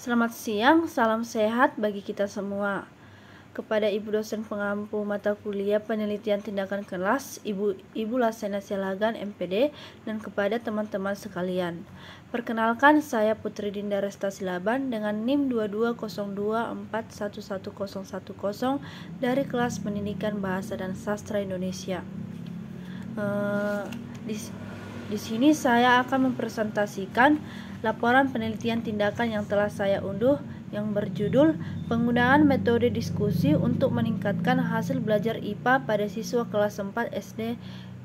Selamat siang, salam sehat bagi kita semua. Kepada Ibu dosen pengampu mata kuliah penelitian tindakan kelas, Ibu Ibu Lasena Sialagan MPD, dan kepada teman-teman sekalian. Perkenalkan, saya Putri Dinda Resta Silaban dengan NIM 22024111010 dari kelas Pendidikan Bahasa dan Sastra Indonesia. Uh, di sini saya akan mempresentasikan laporan penelitian tindakan yang telah saya unduh yang berjudul Penggunaan Metode Diskusi untuk Meningkatkan Hasil Belajar IPA pada Siswa Kelas 4 SD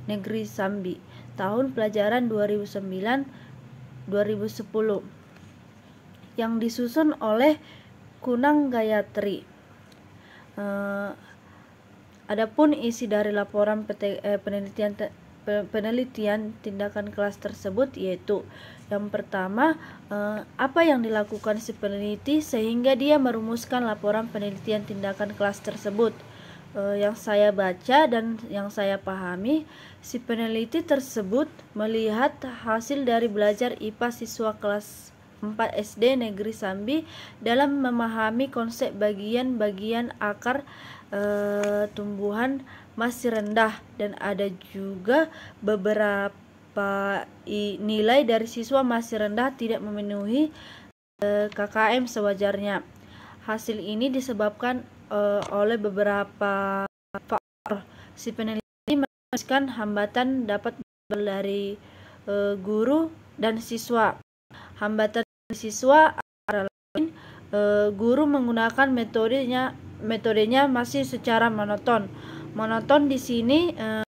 Negeri Sambi tahun pelajaran 2009-2010 yang disusun oleh Kunang Gayatri. Uh, adapun isi dari laporan eh, penelitian penelitian tindakan kelas tersebut yaitu yang pertama eh, apa yang dilakukan si peneliti sehingga dia merumuskan laporan penelitian tindakan kelas tersebut. Eh, yang saya baca dan yang saya pahami si peneliti tersebut melihat hasil dari belajar IPA siswa kelas 4 SD Negeri Sambi dalam memahami konsep bagian-bagian akar e, tumbuhan masih rendah dan ada juga beberapa nilai dari siswa masih rendah tidak memenuhi e, KKM sewajarnya. Hasil ini disebabkan e, oleh beberapa faktor. Si peneliti menuliskan hambatan dapat dari e, guru dan siswa. Hambatan siswa lain guru menggunakan metodenya metodenya masih secara monoton monoton di sini uh,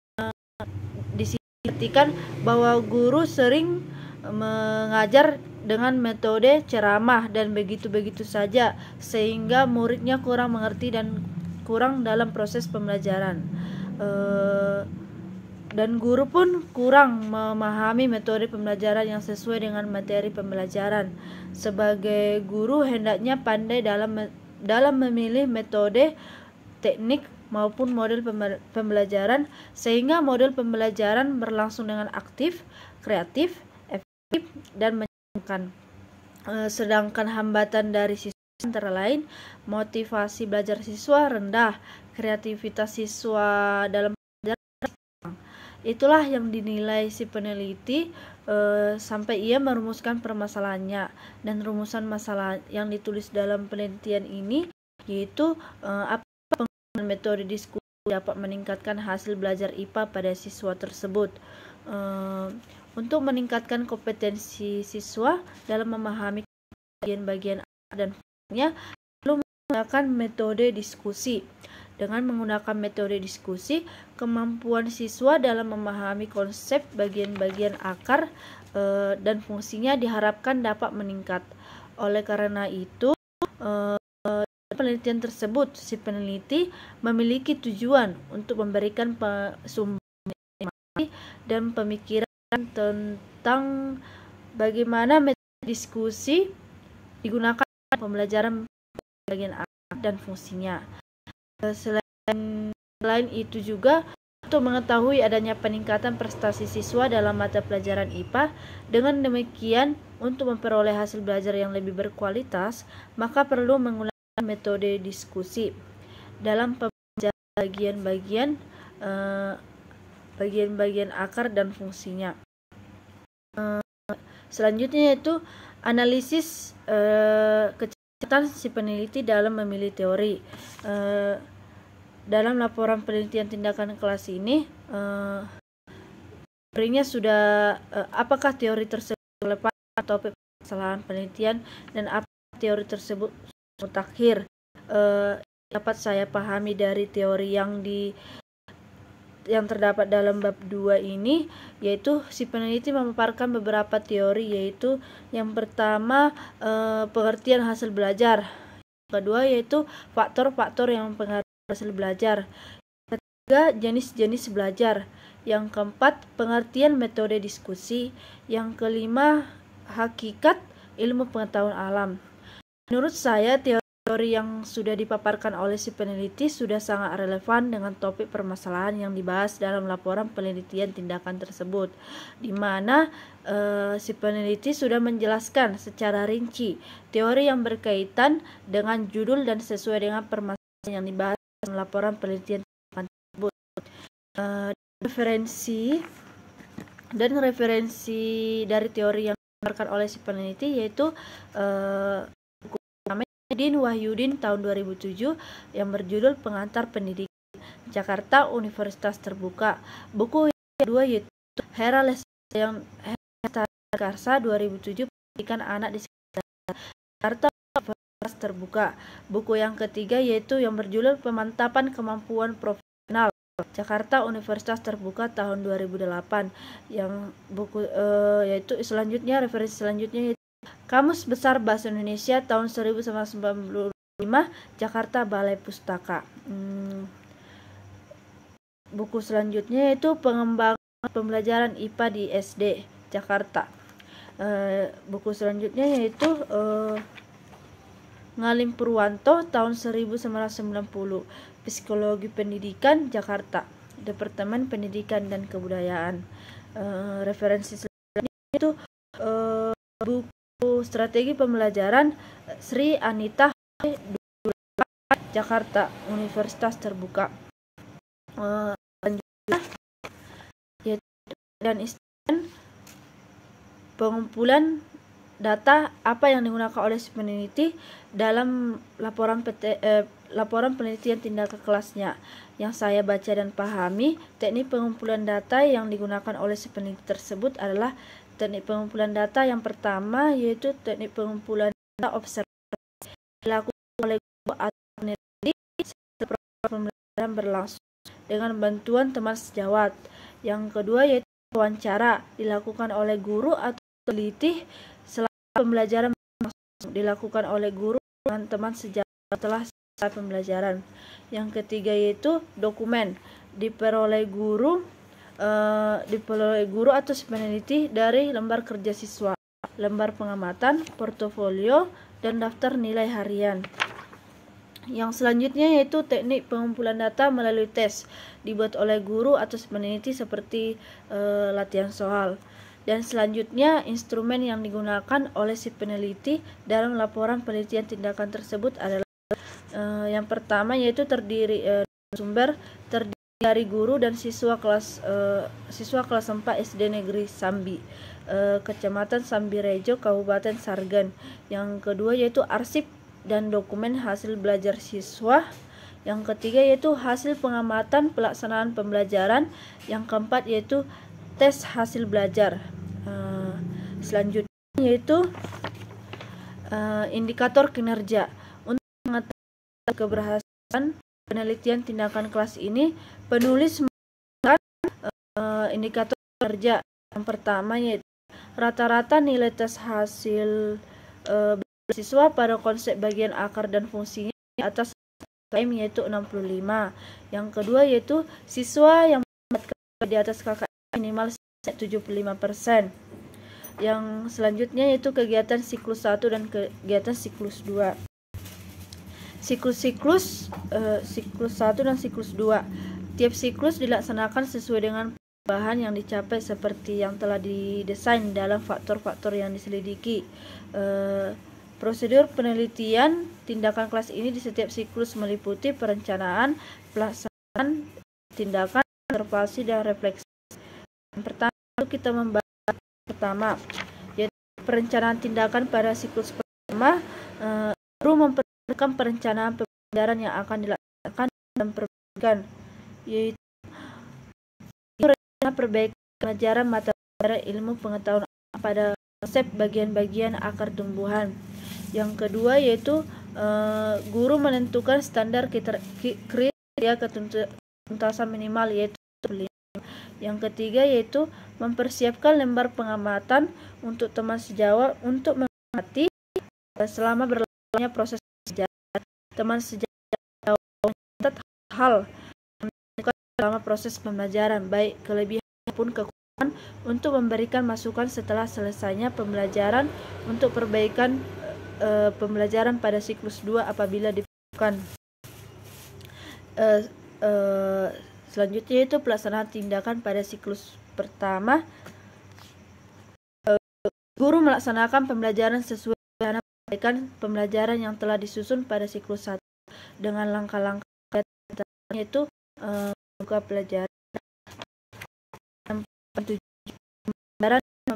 disebutkan bahwa guru sering mengajar dengan metode ceramah dan begitu-begitu saja sehingga muridnya kurang mengerti dan kurang dalam proses pembelajaran. Uh, dan guru pun kurang memahami metode pembelajaran yang sesuai dengan materi pembelajaran. Sebagai guru hendaknya pandai dalam dalam memilih metode teknik maupun model pembelajaran sehingga model pembelajaran berlangsung dengan aktif, kreatif, efektif dan menyenangkan. E, sedangkan hambatan dari siswa antara lain motivasi belajar siswa rendah, kreativitas siswa dalam Itulah yang dinilai si peneliti e, sampai ia merumuskan permasalahannya dan rumusan masalah yang ditulis dalam penelitian ini yaitu apa metode diskusi dapat meningkatkan hasil belajar IPA pada siswa tersebut. Uh, untuk meningkatkan kompetensi siswa dalam memahami bagian-bagian dan fungsinya, perlu menggunakan metode diskusi. Dengan menggunakan metode diskusi, kemampuan siswa dalam memahami konsep bagian-bagian akar uh, dan fungsinya diharapkan dapat meningkat. Oleh karena itu, uh, penelitian tersebut, si peneliti memiliki tujuan untuk memberikan sumber dan pemikiran tentang bagaimana metode diskusi digunakan pembelajaran bagian akar dan fungsinya. Selain, selain itu juga untuk mengetahui adanya peningkatan prestasi siswa dalam mata pelajaran IPA, dengan demikian untuk memperoleh hasil belajar yang lebih berkualitas, maka perlu menggunakan metode diskusi dalam bagian-bagian uh, bagian-bagian akar dan fungsinya. Uh, selanjutnya yaitu analisis uh, kecerdasan si peneliti dalam memilih teori. Uh, dalam laporan penelitian tindakan kelas ini, uh, teorinya sudah uh, apakah teori tersebut lepas topik kesalahan penelitian dan apa teori tersebut mutakhir. Uh, dapat saya pahami dari teori yang di yang terdapat dalam bab 2 ini yaitu si peneliti memaparkan beberapa teori yaitu yang pertama uh, pengertian hasil belajar. Kedua yaitu faktor-faktor yang mempengaruhi hasil belajar. Ketiga jenis-jenis belajar. Yang keempat pengertian metode diskusi. Yang kelima hakikat ilmu pengetahuan alam Menurut saya, teori yang sudah dipaparkan oleh si peneliti sudah sangat relevan dengan topik permasalahan yang dibahas dalam laporan penelitian tindakan tersebut, di mana uh, si peneliti sudah menjelaskan secara rinci teori yang berkaitan dengan judul dan sesuai dengan permasalahan yang dibahas dalam laporan penelitian tindakan tersebut. Uh, referensi dan referensi dari teori yang dipaparkan oleh si peneliti yaitu uh, Din Wahyudin tahun 2007 yang berjudul Pengantar Pendidikan Jakarta Universitas Terbuka. Buku yang kedua yaitu Hera yang Hera Karsa 2007 Pendidikan Anak di Jakarta Universitas Terbuka. Buku yang ketiga yaitu yang berjudul Pemantapan Kemampuan Profesional Jakarta Universitas Terbuka tahun 2008 yang buku uh, yaitu selanjutnya referensi selanjutnya yaitu Kamus Besar Bahasa Indonesia tahun 1995 Jakarta Balai Pustaka. Hmm, buku selanjutnya yaitu pengembangan pembelajaran IPA di SD Jakarta. Uh, buku selanjutnya yaitu uh, Ngalim Purwanto tahun 1990 Psikologi Pendidikan Jakarta Departemen Pendidikan dan Kebudayaan. Uh, referensi selanjutnya itu uh, buku Strategi Pembelajaran Sri Anita Jakarta Universitas Terbuka. Uh, dan istilah pengumpulan data apa yang digunakan oleh si peneliti dalam laporan PT, eh, laporan penelitian tindakan kelasnya. Yang saya baca dan pahami teknik pengumpulan data yang digunakan oleh si peneliti tersebut adalah teknik pengumpulan data yang pertama yaitu teknik pengumpulan data observasi dilakukan oleh guru atau peneliti pembelajaran berlangsung dengan bantuan teman sejawat. Yang kedua yaitu wawancara dilakukan oleh guru atau peneliti selama pembelajaran berlangsung dilakukan oleh guru dengan teman sejawat setelah selesai pembelajaran. Yang ketiga yaitu dokumen diperoleh guru uh, diperoleh guru atau peneliti dari lembar kerja siswa, lembar pengamatan, portofolio, dan daftar nilai harian. Yang selanjutnya yaitu teknik pengumpulan data melalui tes dibuat oleh guru atau peneliti seperti uh, latihan soal. Dan selanjutnya instrumen yang digunakan oleh si peneliti dalam laporan penelitian tindakan tersebut adalah uh, yang pertama yaitu terdiri uh, sumber terdiri dari guru dan siswa kelas uh, siswa kelas 4 SD Negeri Sambi uh, Kecamatan Sambirejo Kabupaten Sargan. Yang kedua yaitu arsip dan dokumen hasil belajar siswa. Yang ketiga yaitu hasil pengamatan pelaksanaan pembelajaran. Yang keempat yaitu tes hasil belajar. Uh, selanjutnya yaitu indikator kinerja untuk mengetahui keberhasilan penelitian tindakan kelas ini, penulis menggunakan uh, indikator kerja. Yang pertama yaitu rata-rata nilai tes hasil uh, siswa pada konsep bagian akar dan fungsinya atas KM yaitu 65. Yang kedua yaitu siswa yang di atas KKM minimal 75%. Yang selanjutnya yaitu kegiatan siklus 1 dan kegiatan siklus 2 siklus-siklus uh, siklus 1 dan siklus 2. Tiap siklus dilaksanakan sesuai dengan bahan yang dicapai seperti yang telah didesain dalam faktor-faktor yang diselidiki. Uh, prosedur penelitian tindakan kelas ini di setiap siklus meliputi perencanaan, pelaksanaan, tindakan, observasi, dan refleksi. Yang pertama kita membahas pertama yaitu perencanaan tindakan pada siklus pertama uh, memper Rekam perencanaan pembelajaran yang akan dilaksanakan dalam perbaikan, yaitu rencana perbaikan pelajaran mata pelajaran ilmu pengetahuan pada konsep bagian-bagian akar tumbuhan. Yang kedua yaitu uh, guru menentukan standar kriteria ketuntasan minimal yaitu yang ketiga yaitu mempersiapkan lembar pengamatan untuk teman sejawat untuk mengamati selama berlangsungnya proses teman sejak hal selama proses pembelajaran baik kelebihan maupun kekurangan untuk memberikan masukan setelah selesainya pembelajaran untuk perbaikan uh, pembelajaran pada siklus 2 apabila diperlukan. Uh, uh, selanjutnya itu pelaksanaan tindakan pada siklus pertama. Uh, guru melaksanakan pembelajaran sesuai dengan pembelajaran yang telah disusun pada siklus 1 dengan langkah-langkah yaitu uh, pelajaran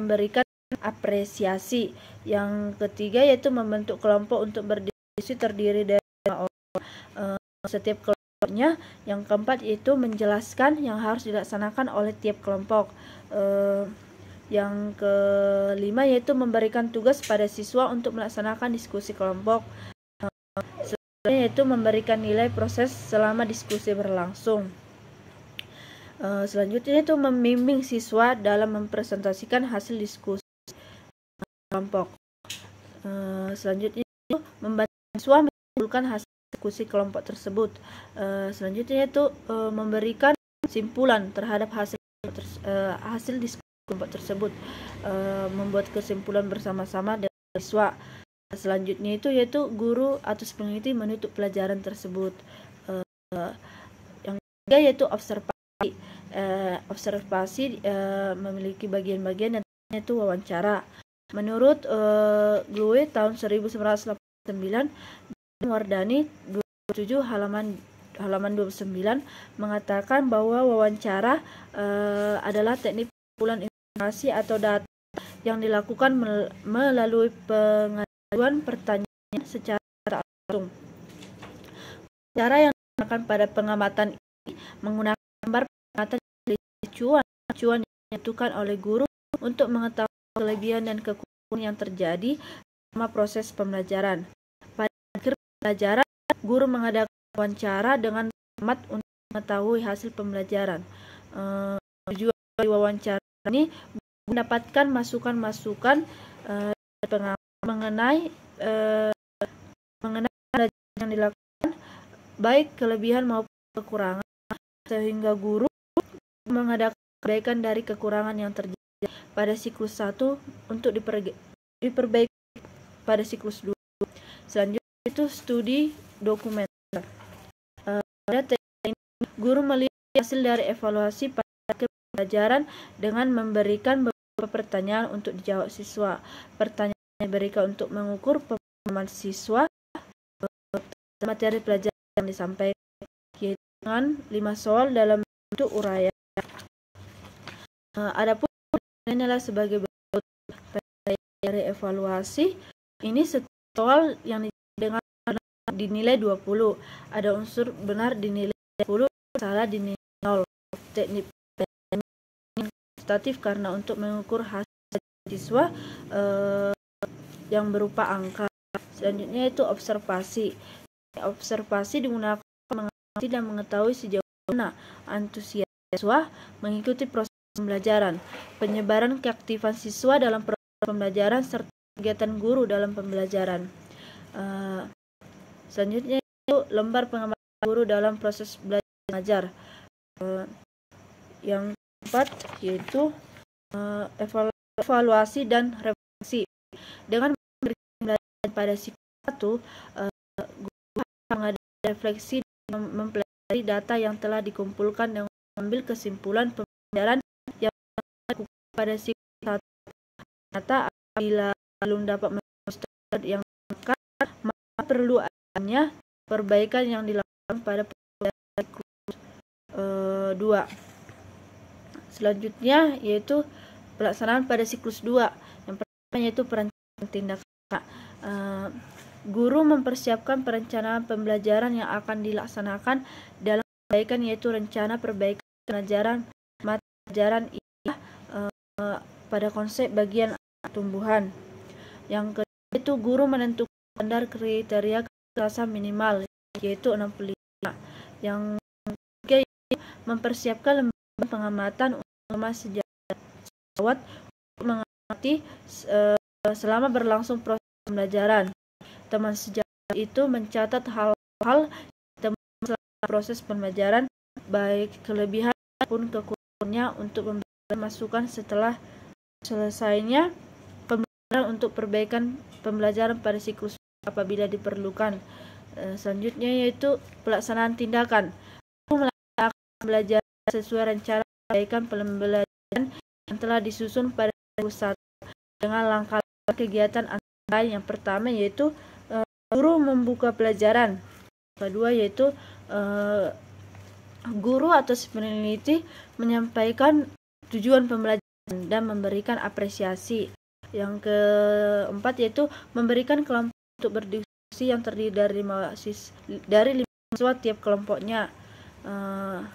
memberikan apresiasi. Yang ketiga yaitu membentuk kelompok untuk berdiskusi terdiri dari uh, setiap kelompoknya. Yang keempat yaitu menjelaskan yang harus dilaksanakan oleh tiap kelompok. Uh, yang kelima yaitu memberikan tugas pada siswa untuk melaksanakan diskusi kelompok. Uh, yaitu memberikan nilai proses selama diskusi berlangsung. Uh, selanjutnya itu membimbing siswa dalam mempresentasikan hasil diskusi kelompok. Uh, selanjutnya itu membantu siswa menyimpulkan hasil diskusi kelompok tersebut. Uh, selanjutnya itu memberikan kesimpulan terhadap hasil hasil diskusi kelompok tersebut, uh, membuat kesimpulan bersama-sama dengan siswa. Selanjutnya itu yaitu guru atau peneliti menutup pelajaran tersebut. Uh, yang ketiga yaitu observasi uh, observasi uh, memiliki bagian-bagian dan itu wawancara. Menurut uh, Glue tahun 1989 Wardani 27 halaman halaman 29 mengatakan bahwa wawancara uh, adalah teknik pengumpulan informasi atau data yang dilakukan melalui pengajuan pertanyaan secara langsung. Cara yang digunakan pada pengamatan ini menggunakan gambar pengamatan acuan acuan yang ditentukan oleh guru untuk mengetahui kelebihan dan kekurangan yang terjadi selama proses pembelajaran. Pada akhir pembelajaran, guru mengadakan wawancara dengan format untuk mengetahui hasil pembelajaran. Uh, tujuan dari wawancara ini mendapatkan masukan-masukan uh, mengenai uh, mengenai yang dilakukan baik kelebihan maupun kekurangan sehingga guru mengadakan kebaikan dari kekurangan yang terjadi pada siklus 1 untuk diperbaiki pada siklus 2. Selanjutnya itu studi dokumenter. Uh, pada ini, guru melihat hasil dari evaluasi pada pembelajaran dengan memberikan beberapa pertanyaan untuk dijawab siswa. Pertanyaan yang diberikan untuk mengukur pemahaman siswa materi pelajaran yang disampaikan yaitu dengan lima soal dalam bentuk uraian. Uh, adapun adalah sebagai bentuk dari evaluasi. Ini soal yang dengan dinilai 20 ada unsur benar dinilai 20 salah dinilai 0 teknik kuantitatif karena untuk mengukur hasil siswa uh, yang berupa angka selanjutnya itu observasi observasi digunakan mengerti dan mengetahui sejauh mana antusias siswa mengikuti proses pembelajaran, penyebaran keaktifan siswa dalam proses pembelajaran serta kegiatan guru dalam pembelajaran. Uh, selanjutnya itu lembar pengamatan guru dalam proses belajar mengajar. Uh, yang keempat yaitu uh, evaluasi dan refleksi. Dengan pembelajaran pada siklus satu, uh, guru mengadakan refleksi dan mempelajari data yang telah dikumpulkan dan mengambil kesimpulan pembelajaran pada siklus satu ternyata apabila belum dapat standar yang dekat maka perlu adanya perbaikan yang dilakukan pada siklus uh, dua selanjutnya yaitu pelaksanaan pada siklus 2 yang pertama yaitu perencanaan tindakan uh, guru mempersiapkan perencanaan pembelajaran yang akan dilaksanakan dalam perbaikan yaitu rencana perbaikan pelajaran mata pelajaran pada konsep bagian tumbuhan. Yang kedua itu guru menentukan standar kriteria kekerasan minimal yaitu 65. Yang ketiga mempersiapkan lembaga pengamatan pesawat untuk mengamati uh, selama berlangsung proses pembelajaran. Teman sejarah itu mencatat hal-hal selama proses pembelajaran baik kelebihan maupun kekurangannya untuk memberikan masukan setelah selesainya pembelajaran untuk perbaikan pembelajaran pada siklus apabila diperlukan. Uh, selanjutnya yaitu pelaksanaan tindakan. Melaksanakan belajar sesuai rencana perbaikan pembelajaran yang telah disusun pada pusat dengan langkah kegiatan antara yang pertama yaitu uh, guru membuka pelajaran. Kedua yaitu uh, guru atau peneliti menyampaikan tujuan pembelajaran dan memberikan apresiasi. Yang keempat yaitu memberikan kelompok untuk berdiskusi yang terdiri dari mahasiswa dari lima siswa tiap kelompoknya. Uh,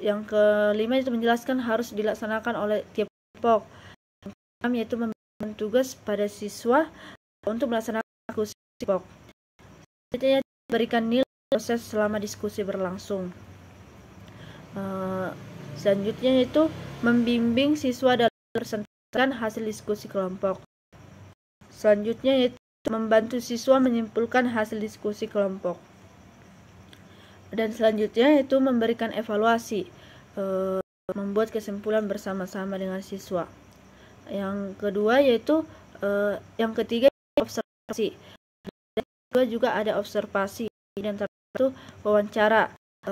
yang kelima itu menjelaskan harus dilaksanakan oleh tiap kelompok. Yang keenam yaitu memberikan tugas pada siswa untuk melaksanakan diskusi kelompok. Selanjutnya berikan nilai proses selama diskusi berlangsung. Uh, selanjutnya itu membimbing siswa dalam presentasikan hasil diskusi kelompok. Selanjutnya yaitu membantu siswa menyimpulkan hasil diskusi kelompok. Dan selanjutnya itu memberikan evaluasi, e, membuat kesimpulan bersama-sama dengan siswa. Yang kedua yaitu e, yang ketiga observasi. Dan kedua juga ada observasi dan itu wawancara. E,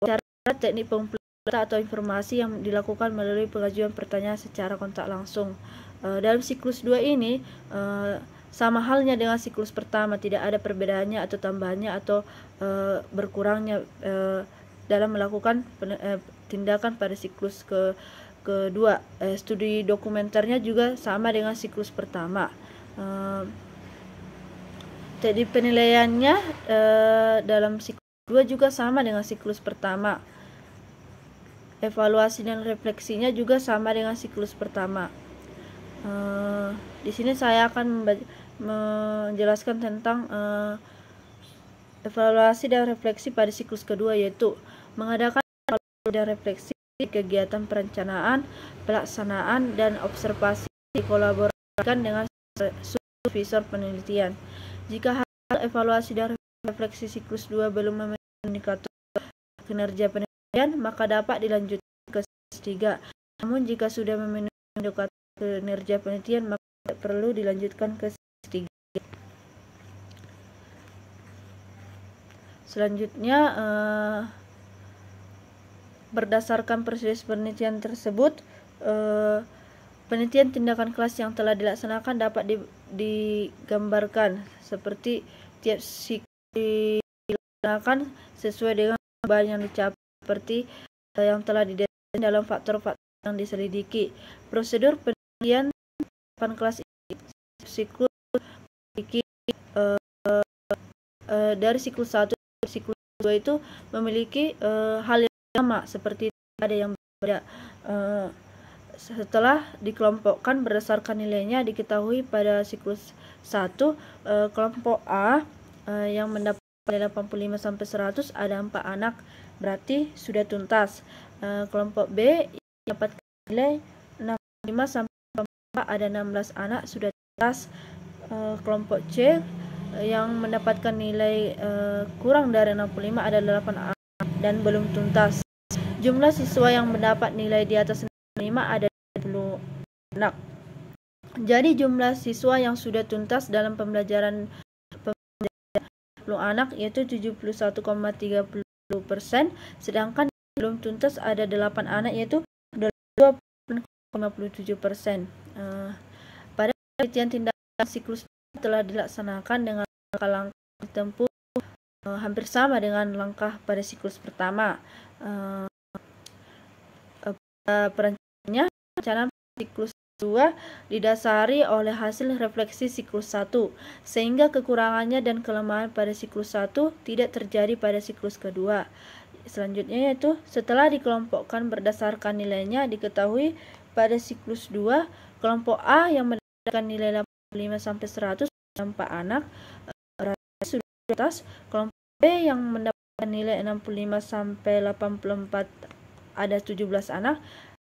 wawancara teknik pengumpulan atau informasi yang dilakukan melalui pengajuan pertanyaan secara kontak langsung. Uh, dalam siklus 2 ini uh, sama halnya dengan siklus pertama tidak ada perbedaannya atau tambahannya atau uh, berkurangnya uh, dalam melakukan uh, tindakan pada siklus ke kedua. Uh, studi dokumenternya juga sama dengan siklus pertama. Uh, jadi penilaiannya uh, dalam siklus 2 juga sama dengan siklus pertama. Evaluasi dan refleksinya juga sama dengan siklus pertama. Uh, di sini saya akan menjelaskan tentang uh, evaluasi dan refleksi pada siklus kedua yaitu mengadakan evaluasi dan refleksi kegiatan perencanaan, pelaksanaan dan observasi dikolaborasikan dengan supervisor penelitian. Jika hasil evaluasi dan refleksi siklus 2 belum memenuhi indikator kinerja penelitian, maka dapat dilanjutkan ke siklus 3. Namun jika sudah memenuhi indikator kinerja penelitian maka tidak perlu dilanjutkan ke Selanjutnya uh, berdasarkan proses penelitian tersebut uh, penelitian tindakan kelas yang telah dilaksanakan dapat di, digambarkan seperti tiap siklus dilaksanakan sesuai dengan bahan yang dicapai seperti uh, yang telah didesain dalam faktor-faktor yang diselidiki. Prosedur penelitian depan kelas siklus memiliki uh, uh, dari siklus 1 siklus 2 itu memiliki uh, hal yang sama seperti ada yang berbeda. Uh, setelah dikelompokkan berdasarkan nilainya diketahui pada siklus 1 uh, kelompok A uh, yang mendapat nilai 85 sampai 100 ada 4 anak berarti sudah tuntas. Uh, kelompok B yang dapat nilai 65 sampai ada 16 anak sudah jelas uh, kelompok C yang mendapatkan nilai uh, kurang dari 65 ada 8 anak dan belum tuntas. Jumlah siswa yang mendapat nilai di atas 65 ada 20 anak. Jadi jumlah siswa yang sudah tuntas dalam pembelajaran pembelajaran anak yaitu 71,30 persen, sedangkan belum tuntas ada 8 anak yaitu 57 persen. Uh, pada penelitian tindakan siklus telah dilaksanakan dengan langkah-langkah ditempuh uh, hampir sama dengan langkah pada siklus pertama. Uh, uh, perencanaannya rencana siklus 2 didasari oleh hasil refleksi siklus 1 sehingga kekurangannya dan kelemahan pada siklus 1 tidak terjadi pada siklus kedua. Selanjutnya yaitu setelah dikelompokkan berdasarkan nilainya diketahui pada siklus 2 Kelompok A yang mendapatkan nilai 85 sampai 100 4 anak uh, sudah atas. Kelompok B yang mendapatkan nilai 65 sampai 84 ada 17 anak.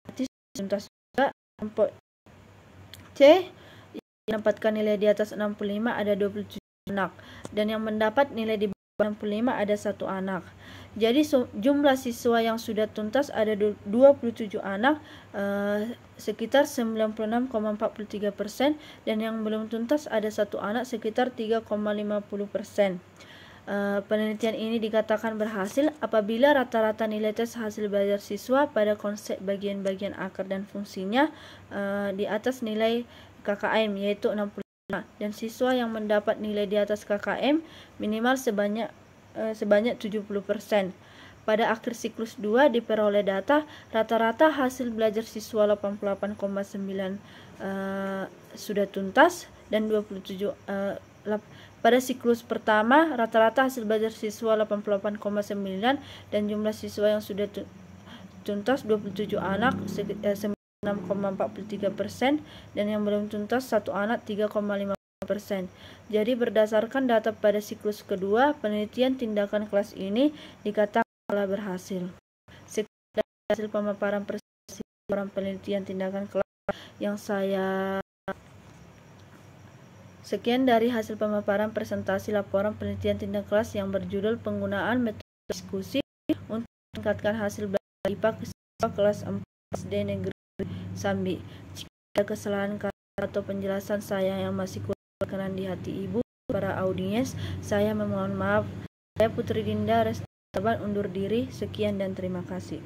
Berarti tuntas juga. Kelompok C yang mendapatkan nilai di atas 65 ada 27 anak dan yang mendapat nilai di bawah 65 ada satu anak. Jadi jumlah siswa yang sudah tuntas ada 27 anak uh, sekitar 96,43 persen dan yang belum tuntas ada satu anak sekitar 3,50 persen. Uh, penelitian ini dikatakan berhasil apabila rata-rata nilai tes hasil belajar siswa pada konsep bagian-bagian akar dan fungsinya uh, di atas nilai KKM yaitu 65 dan siswa yang mendapat nilai di atas KKM minimal sebanyak uh, sebanyak 70%. Pada akhir siklus 2 diperoleh data rata-rata hasil belajar siswa 88,9 uh, sudah tuntas dan 27 uh, pada siklus pertama, rata-rata hasil belajar siswa 88,9 dan jumlah siswa yang sudah tuntas 27 anak 6,43 eh, persen dan yang belum tuntas satu anak 3,5 persen. Jadi berdasarkan data pada siklus kedua, penelitian tindakan kelas ini dikatakan telah berhasil. Hasil pemaparan orang penelitian tindakan kelas yang saya Sekian dari hasil pemaparan presentasi laporan penelitian tindak kelas yang berjudul penggunaan metode diskusi untuk meningkatkan hasil belajar IPA ke kelas 4 SD Negeri Sambi. Jika ada kesalahan kata atau penjelasan saya yang masih kurang berkenan di hati ibu, para audiens, saya memohon maaf. Saya Putri Dinda Restaban undur diri. Sekian dan terima kasih.